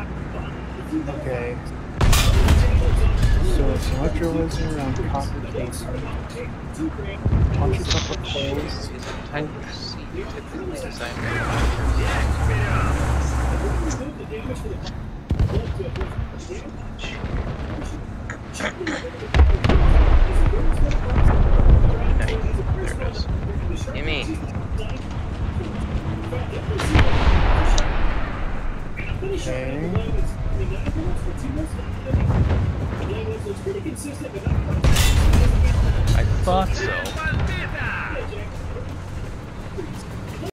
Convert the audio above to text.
Okay. So it's electrowizard around copper casing. Punch a couple holes. Is a There it goes. me. I thought so.